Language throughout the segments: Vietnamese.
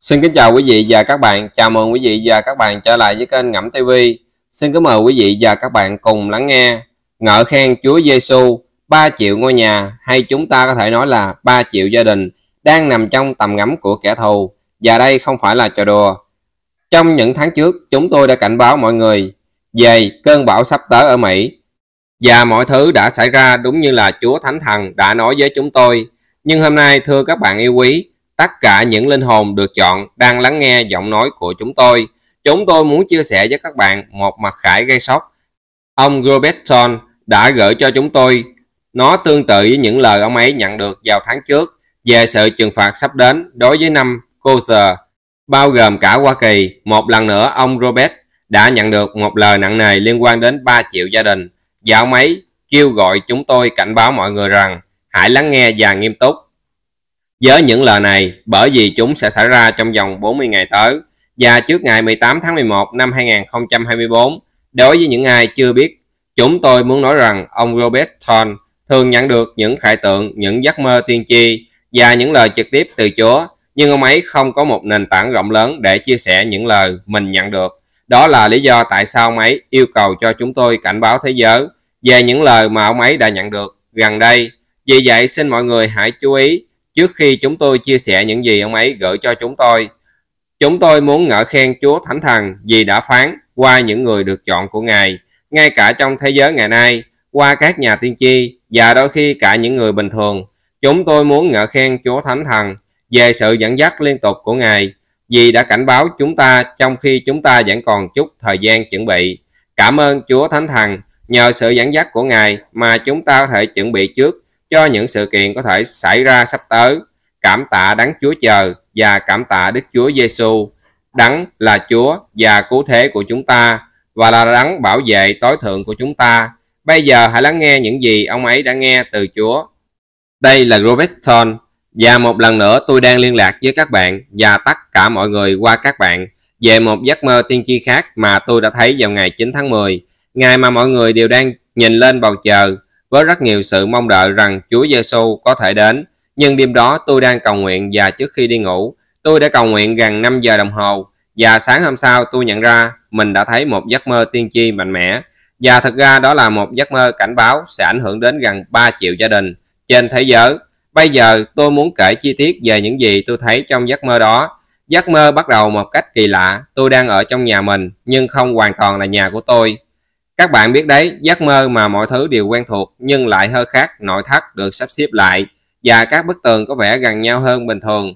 Xin kính chào quý vị và các bạn, chào mừng quý vị và các bạn trở lại với kênh Ngẫm TV. Xin kính mời quý vị và các bạn cùng lắng nghe ngợi khen Chúa Giêsu 3 triệu ngôi nhà hay chúng ta có thể nói là 3 triệu gia đình đang nằm trong tầm ngắm của kẻ thù và đây không phải là trò đùa. Trong những tháng trước, chúng tôi đã cảnh báo mọi người về cơn bão sắp tới ở Mỹ và mọi thứ đã xảy ra đúng như là Chúa Thánh Thần đã nói với chúng tôi. Nhưng hôm nay thưa các bạn yêu quý, tất cả những linh hồn được chọn đang lắng nghe giọng nói của chúng tôi. Chúng tôi muốn chia sẻ với các bạn một mặt khải gây sốc. Ông Robertson đã gửi cho chúng tôi. Nó tương tự với những lời ông ấy nhận được vào tháng trước về sự trừng phạt sắp đến đối với năm Koser, bao gồm cả Hoa Kỳ. Một lần nữa, ông Robert đã nhận được một lời nặng nề liên quan đến 3 triệu gia đình. Và ông ấy kêu gọi chúng tôi cảnh báo mọi người rằng hãy lắng nghe và nghiêm túc với những lời này bởi vì chúng sẽ xảy ra trong vòng 40 ngày tới và trước ngày 18 tháng 11 năm 2024. Đối với những ai chưa biết, chúng tôi muốn nói rằng ông Robert Thorne thường nhận được những khải tượng, những giấc mơ tiên tri và những lời trực tiếp từ Chúa, nhưng ông ấy không có một nền tảng rộng lớn để chia sẻ những lời mình nhận được. Đó là lý do tại sao ông ấy yêu cầu cho chúng tôi cảnh báo thế giới về những lời mà ông ấy đã nhận được gần đây. Vì vậy, xin mọi người hãy chú ý trước khi chúng tôi chia sẻ những gì ông ấy gửi cho chúng tôi. Chúng tôi muốn ngợi khen Chúa Thánh Thần vì đã phán qua những người được chọn của Ngài, ngay cả trong thế giới ngày nay, qua các nhà tiên tri và đôi khi cả những người bình thường. Chúng tôi muốn ngợi khen Chúa Thánh Thần về sự dẫn dắt liên tục của Ngài vì đã cảnh báo chúng ta trong khi chúng ta vẫn còn chút thời gian chuẩn bị. Cảm ơn Chúa Thánh Thần, nhờ sự dẫn dắt của Ngài mà chúng ta có thể chuẩn bị trước cho những sự kiện có thể xảy ra sắp tới. Cảm tạ đấng Chúa chờ và cảm tạ Đức Chúa Giêsu. Đấng là Chúa và cứu thế của chúng ta và là đấng bảo vệ tối thượng của chúng ta. Bây giờ hãy lắng nghe những gì ông ấy đã nghe từ Chúa. Đây là Robert và một lần nữa tôi đang liên lạc với các bạn và tất cả mọi người qua các bạn về một giấc mơ tiên tri khác mà tôi đã thấy vào ngày 9 tháng 10, ngày mà mọi người đều đang nhìn lên bầu trời với rất nhiều sự mong đợi rằng Chúa Giêsu có thể đến. Nhưng đêm đó tôi đang cầu nguyện và trước khi đi ngủ, tôi đã cầu nguyện gần 5 giờ đồng hồ và sáng hôm sau tôi nhận ra mình đã thấy một giấc mơ tiên tri mạnh mẽ. Và thật ra đó là một giấc mơ cảnh báo sẽ ảnh hưởng đến gần 3 triệu gia đình trên thế giới. Bây giờ tôi muốn kể chi tiết về những gì tôi thấy trong giấc mơ đó. Giấc mơ bắt đầu một cách kỳ lạ. Tôi đang ở trong nhà mình nhưng không hoàn toàn là nhà của tôi. Các bạn biết đấy, giấc mơ mà mọi thứ đều quen thuộc nhưng lại hơi khác, nội thất được sắp xếp lại và các bức tường có vẻ gần nhau hơn bình thường.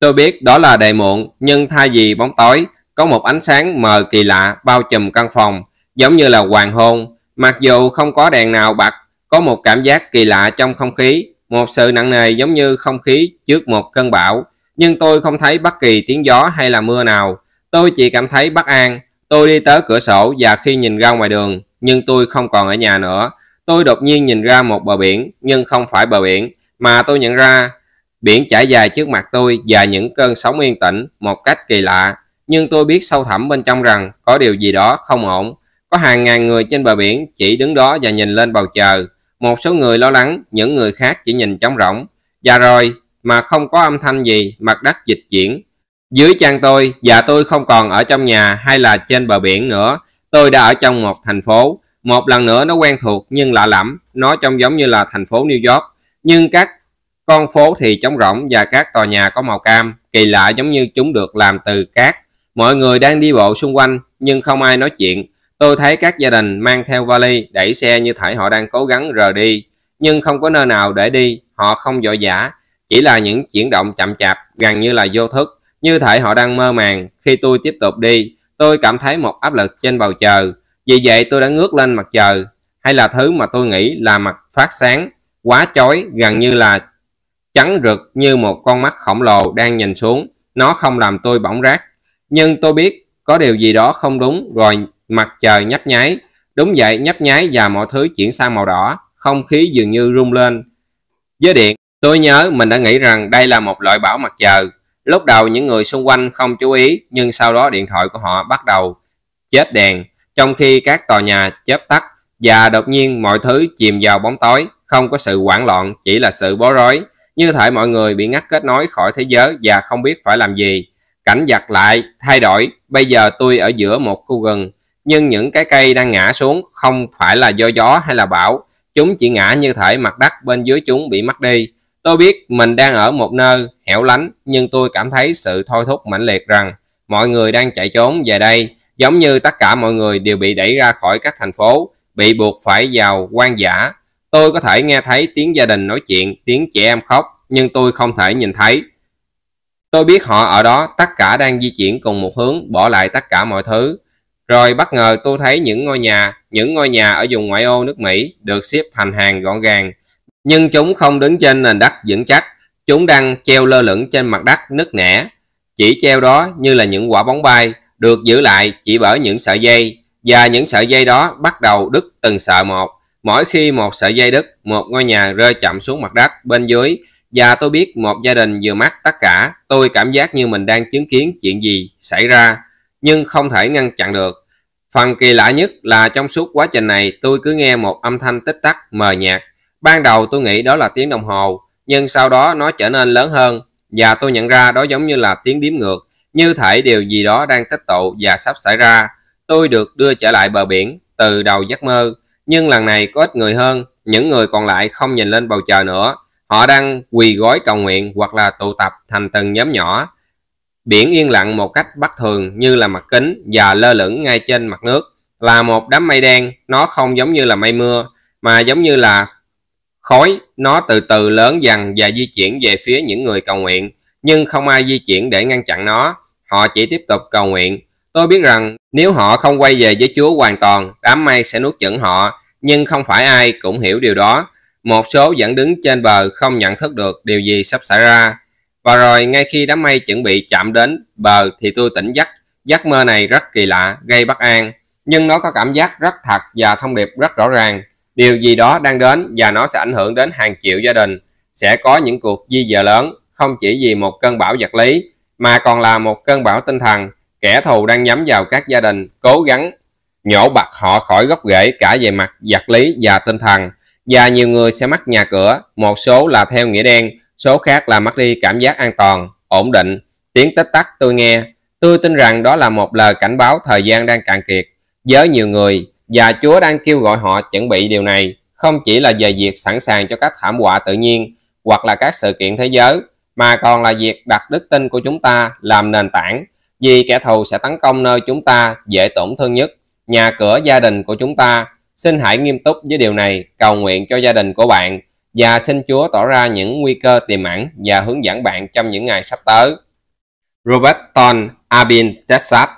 Tôi biết đó là đề muộn, nhưng thay vì bóng tối, có một ánh sáng mờ kỳ lạ bao trùm căn phòng, giống như là hoàng hôn. Mặc dù không có đèn nào bật, có một cảm giác kỳ lạ trong không khí, một sự nặng nề giống như không khí trước một cơn bão. Nhưng tôi không thấy bất kỳ tiếng gió hay là mưa nào. Tôi chỉ cảm thấy bất an, Tôi đi tới cửa sổ và khi nhìn ra ngoài đường, nhưng tôi không còn ở nhà nữa. Tôi đột nhiên nhìn ra một bờ biển, nhưng không phải bờ biển, mà tôi nhận ra biển trải dài trước mặt tôi và những cơn sóng yên tĩnh một cách kỳ lạ. Nhưng tôi biết sâu thẳm bên trong rằng có điều gì đó không ổn. Có hàng ngàn người trên bờ biển chỉ đứng đó và nhìn lên bầu trời. Một số người lo lắng, những người khác chỉ nhìn trống rỗng. Và rồi, mà không có âm thanh gì, mặt đất dịch chuyển, dưới chân tôi và tôi không còn ở trong nhà hay là trên bờ biển nữa. Tôi đã ở trong một thành phố. Một lần nữa nó quen thuộc nhưng lạ lẫm. Nó trông giống như là thành phố New York. Nhưng các con phố thì trống rỗng và các tòa nhà có màu cam. Kỳ lạ giống như chúng được làm từ cát. Mọi người đang đi bộ xung quanh nhưng không ai nói chuyện. Tôi thấy các gia đình mang theo vali, đẩy xe như thể họ đang cố gắng rời đi. Nhưng không có nơi nào để đi. Họ không vội vã. Chỉ là những chuyển động chậm chạp, gần như là vô thức như thể họ đang mơ màng, khi tôi tiếp tục đi, tôi cảm thấy một áp lực trên bầu trời. Vì vậy tôi đã ngước lên mặt trời, hay là thứ mà tôi nghĩ là mặt phát sáng, quá chói, gần như là trắng rực như một con mắt khổng lồ đang nhìn xuống. Nó không làm tôi bỏng rác. Nhưng tôi biết có điều gì đó không đúng rồi mặt trời nhấp nháy. Đúng vậy, nhấp nháy và mọi thứ chuyển sang màu đỏ. Không khí dường như rung lên. Với điện, tôi nhớ mình đã nghĩ rằng đây là một loại bão mặt trời. Lúc đầu những người xung quanh không chú ý, nhưng sau đó điện thoại của họ bắt đầu chết đèn, trong khi các tòa nhà chớp tắt và đột nhiên mọi thứ chìm vào bóng tối, không có sự hoảng loạn, chỉ là sự bối rối, như thể mọi người bị ngắt kết nối khỏi thế giới và không biết phải làm gì. Cảnh giặt lại, thay đổi, bây giờ tôi ở giữa một khu rừng, nhưng những cái cây đang ngã xuống không phải là do gió hay là bão, chúng chỉ ngã như thể mặt đất bên dưới chúng bị mất đi. Tôi biết mình đang ở một nơi hẻo lánh, nhưng tôi cảm thấy sự thôi thúc mãnh liệt rằng mọi người đang chạy trốn về đây, giống như tất cả mọi người đều bị đẩy ra khỏi các thành phố, bị buộc phải vào quan giả. Tôi có thể nghe thấy tiếng gia đình nói chuyện, tiếng trẻ em khóc, nhưng tôi không thể nhìn thấy. Tôi biết họ ở đó, tất cả đang di chuyển cùng một hướng, bỏ lại tất cả mọi thứ. Rồi bất ngờ tôi thấy những ngôi nhà, những ngôi nhà ở vùng ngoại ô nước Mỹ được xếp thành hàng gọn gàng. Nhưng chúng không đứng trên nền đất vững chắc, chúng đang treo lơ lửng trên mặt đất nứt nẻ. Chỉ treo đó như là những quả bóng bay, được giữ lại chỉ bởi những sợi dây, và những sợi dây đó bắt đầu đứt từng sợi một. Mỗi khi một sợi dây đứt, một ngôi nhà rơi chậm xuống mặt đất bên dưới, và tôi biết một gia đình vừa mắc tất cả, tôi cảm giác như mình đang chứng kiến chuyện gì xảy ra, nhưng không thể ngăn chặn được. Phần kỳ lạ nhất là trong suốt quá trình này tôi cứ nghe một âm thanh tích tắc mờ nhạt. Ban đầu tôi nghĩ đó là tiếng đồng hồ, nhưng sau đó nó trở nên lớn hơn và tôi nhận ra đó giống như là tiếng điếm ngược, như thể điều gì đó đang tích tụ và sắp xảy ra. Tôi được đưa trở lại bờ biển từ đầu giấc mơ, nhưng lần này có ít người hơn, những người còn lại không nhìn lên bầu trời nữa. Họ đang quỳ gối cầu nguyện hoặc là tụ tập thành từng nhóm nhỏ. Biển yên lặng một cách bất thường như là mặt kính và lơ lửng ngay trên mặt nước. Là một đám mây đen, nó không giống như là mây mưa, mà giống như là khói. Nó từ từ lớn dần và di chuyển về phía những người cầu nguyện, nhưng không ai di chuyển để ngăn chặn nó. Họ chỉ tiếp tục cầu nguyện. Tôi biết rằng nếu họ không quay về với Chúa hoàn toàn, đám mây sẽ nuốt chửng họ, nhưng không phải ai cũng hiểu điều đó một số vẫn đứng trên bờ không nhận thức được điều gì sắp xảy ra. Và rồi ngay khi đám mây chuẩn bị chạm đến bờ thì tôi tỉnh giấc. Giấc mơ này rất kỳ lạ, gây bất an. Nhưng nó có cảm giác rất thật và thông điệp rất rõ ràng. Điều gì đó đang đến và nó sẽ ảnh hưởng đến hàng triệu gia đình. Sẽ có những cuộc di dời lớn, không chỉ vì một cơn bão vật lý, mà còn là một cơn bão tinh thần. Kẻ thù đang nhắm vào các gia đình, cố gắng nhổ bật họ khỏi gốc rễ cả về mặt vật lý và tinh thần và nhiều người sẽ mất nhà cửa, một số là theo nghĩa đen, số khác là mất đi cảm giác an toàn, ổn định. Tiếng tích tắc tôi nghe, tôi tin rằng đó là một lời cảnh báo thời gian đang cạn kiệt. Với nhiều người, và Chúa đang kêu gọi họ chuẩn bị điều này, không chỉ là về việc sẵn sàng cho các thảm họa tự nhiên hoặc là các sự kiện thế giới, mà còn là việc đặt đức tin của chúng ta làm nền tảng, vì kẻ thù sẽ tấn công nơi chúng ta dễ tổn thương nhất, nhà cửa gia đình của chúng ta Xin hãy nghiêm túc với điều này, cầu nguyện cho gia đình của bạn và xin Chúa tỏ ra những nguy cơ tiềm ẩn và hướng dẫn bạn trong những ngày sắp tới. Robert Ton Abin Texas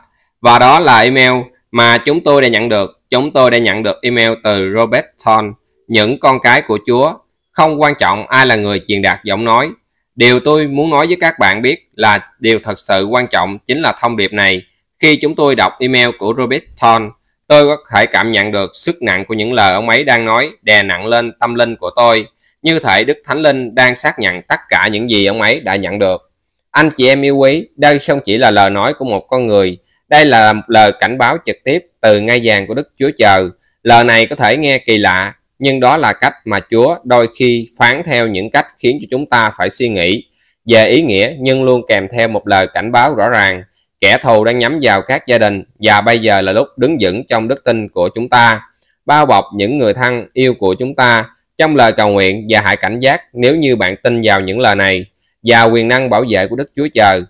Và đó là email mà chúng tôi đã nhận được. Chúng tôi đã nhận được email từ Robert Thorn. những con cái của Chúa. Không quan trọng ai là người truyền đạt giọng nói. Điều tôi muốn nói với các bạn biết là điều thật sự quan trọng chính là thông điệp này. Khi chúng tôi đọc email của Robert Thorn, Tôi có thể cảm nhận được sức nặng của những lời ông ấy đang nói đè nặng lên tâm linh của tôi, như thể Đức Thánh Linh đang xác nhận tất cả những gì ông ấy đã nhận được. Anh chị em yêu quý, đây không chỉ là lời nói của một con người, đây là lời cảnh báo trực tiếp từ ngay vàng của Đức Chúa Trời. Lời này có thể nghe kỳ lạ, nhưng đó là cách mà Chúa đôi khi phán theo những cách khiến cho chúng ta phải suy nghĩ về ý nghĩa nhưng luôn kèm theo một lời cảnh báo rõ ràng Kẻ thù đang nhắm vào các gia đình và bây giờ là lúc đứng vững trong đức tin của chúng ta, bao bọc những người thân yêu của chúng ta trong lời cầu nguyện và hãy cảnh giác nếu như bạn tin vào những lời này và quyền năng bảo vệ của Đức Chúa Trời.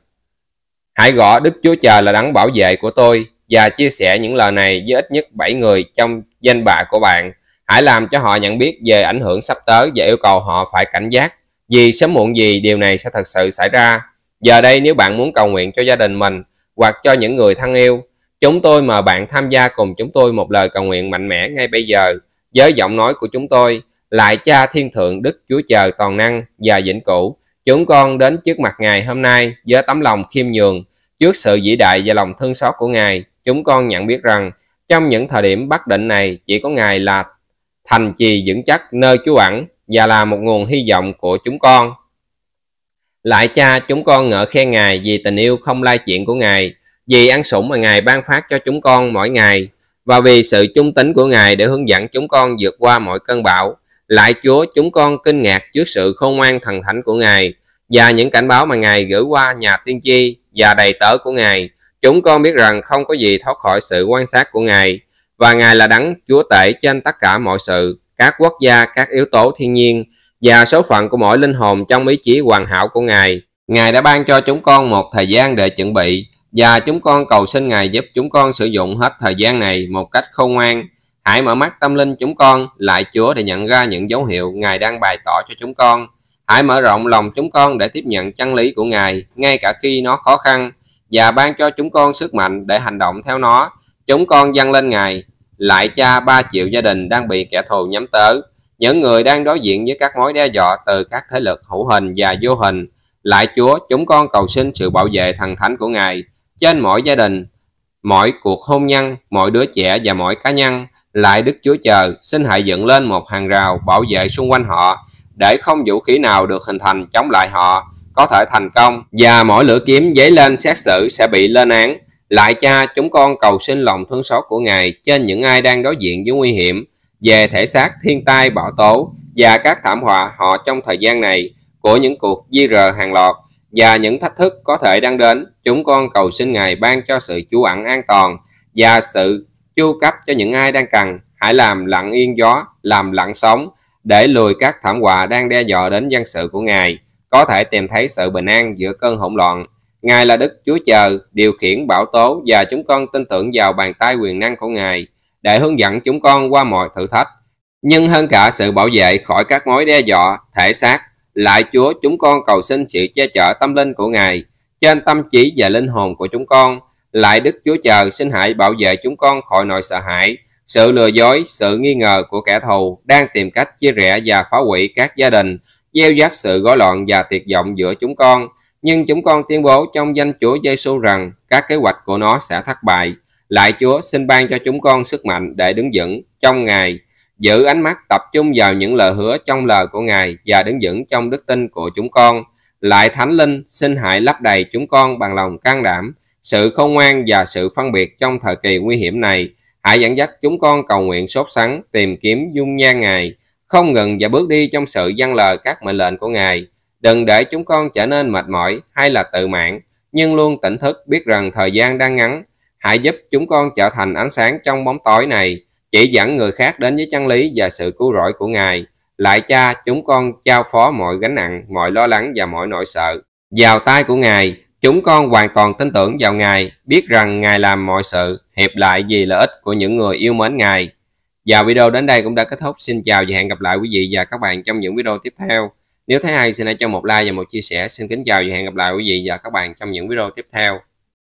Hãy gõ Đức Chúa Trời là đấng bảo vệ của tôi và chia sẻ những lời này với ít nhất 7 người trong danh bạ của bạn. Hãy làm cho họ nhận biết về ảnh hưởng sắp tới và yêu cầu họ phải cảnh giác vì sớm muộn gì điều này sẽ thật sự xảy ra. Giờ đây nếu bạn muốn cầu nguyện cho gia đình mình hoặc cho những người thân yêu. Chúng tôi mời bạn tham gia cùng chúng tôi một lời cầu nguyện mạnh mẽ ngay bây giờ với giọng nói của chúng tôi. Lại cha thiên thượng Đức Chúa Trời toàn năng và vĩnh cửu. Chúng con đến trước mặt Ngài hôm nay với tấm lòng khiêm nhường. Trước sự vĩ đại và lòng thương xót của Ngài, chúng con nhận biết rằng trong những thời điểm bất định này chỉ có Ngài là thành trì vững chắc nơi trú ẩn và là một nguồn hy vọng của chúng con. Lại cha chúng con ngợi khen Ngài vì tình yêu không lai chuyện của Ngài, vì ăn sủng mà Ngài ban phát cho chúng con mỗi ngày, và vì sự trung tính của Ngài để hướng dẫn chúng con vượt qua mọi cơn bão. Lại Chúa, chúng con kinh ngạc trước sự khôn ngoan thần thánh của Ngài và những cảnh báo mà Ngài gửi qua nhà tiên tri và đầy tớ của Ngài. Chúng con biết rằng không có gì thoát khỏi sự quan sát của Ngài, và Ngài là đấng chúa tể trên tất cả mọi sự, các quốc gia, các yếu tố thiên nhiên, và số phận của mỗi linh hồn trong ý chí hoàn hảo của Ngài. Ngài đã ban cho chúng con một thời gian để chuẩn bị, và chúng con cầu xin Ngài giúp chúng con sử dụng hết thời gian này một cách khôn ngoan. Hãy mở mắt tâm linh chúng con lại Chúa để nhận ra những dấu hiệu Ngài đang bày tỏ cho chúng con. Hãy mở rộng lòng chúng con để tiếp nhận chân lý của Ngài, ngay cả khi nó khó khăn, và ban cho chúng con sức mạnh để hành động theo nó. Chúng con dâng lên Ngài, lại cha ba triệu gia đình đang bị kẻ thù nhắm tới, những người đang đối diện với các mối đe dọa từ các thế lực hữu hình và vô hình. Lại Chúa, chúng con cầu xin sự bảo vệ thần thánh của Ngài trên mỗi gia đình, mỗi cuộc hôn nhân, mỗi đứa trẻ và mỗi cá nhân. Lại Đức Chúa Trời, xin hãy dựng lên một hàng rào bảo vệ xung quanh họ, để không vũ khí nào được hình thành chống lại họ có thể thành công và mỗi lửa kiếm dấy lên xét xử sẽ bị lên án. Lại cha, chúng con cầu xin lòng thương xót của Ngài trên những ai đang đối diện với nguy hiểm về thể xác, thiên tai, bão tố và các thảm họa họ trong thời gian này của những cuộc di rờ hàng loạt và những thách thức có thể đang đến. Chúng con cầu xin Ngài ban cho sự trú ẩn an toàn và sự chu cấp cho những ai đang cần. Hãy làm lặng yên gió, làm lặng sóng để lùi các thảm họa đang đe dọa đến dân sự của Ngài, có thể tìm thấy sự bình an giữa cơn hỗn loạn. Ngài là Đức Chúa Trời, điều khiển bảo tố và chúng con tin tưởng vào bàn tay quyền năng của Ngài để hướng dẫn chúng con qua mọi thử thách. Nhưng hơn cả sự bảo vệ khỏi các mối đe dọa, thể xác, lại Chúa chúng con cầu xin sự che chở tâm linh của Ngài trên tâm trí và linh hồn của chúng con. Lại Đức Chúa Trời xin hãy bảo vệ chúng con khỏi nỗi sợ hãi, sự lừa dối, sự nghi ngờ của kẻ thù đang tìm cách chia rẽ và phá hủy các gia đình, gieo dắt sự gõ loạn và tuyệt vọng giữa chúng con. Nhưng chúng con tuyên bố trong danh Chúa Giêsu rằng các kế hoạch của nó sẽ thất bại. Lại Chúa xin ban cho chúng con sức mạnh để đứng vững trong Ngài, giữ ánh mắt tập trung vào những lời hứa trong lời của Ngài và đứng vững trong đức tin của chúng con. Lại Thánh Linh xin hãy lấp đầy chúng con bằng lòng can đảm, sự khôn ngoan và sự phân biệt trong thời kỳ nguy hiểm này Hãy dẫn dắt chúng con cầu nguyện sốt sắng, tìm kiếm dung nhan Ngài, không ngừng và bước đi trong sự dân lời các mệnh lệnh của Ngài. Đừng để chúng con trở nên mệt mỏi hay là tự mãn, nhưng luôn tỉnh thức biết rằng thời gian đang ngắn. Hãy giúp chúng con trở thành ánh sáng trong bóng tối này, chỉ dẫn người khác đến với chân lý và sự cứu rỗi của Ngài. Lại cha, chúng con trao phó mọi gánh nặng, mọi lo lắng và mọi nỗi sợ. Vào tay của Ngài, Chúng con hoàn toàn tin tưởng vào Ngài, biết rằng Ngài làm mọi sự hiệp lại vì lợi ích của những người yêu mến Ngài. Và video đến đây cũng đã kết thúc. Xin chào và hẹn gặp lại quý vị và các bạn trong những video tiếp theo. Nếu thấy hay, xin hãy cho một like và một chia sẻ. Xin kính chào và hẹn gặp lại quý vị và các bạn trong những video tiếp theo.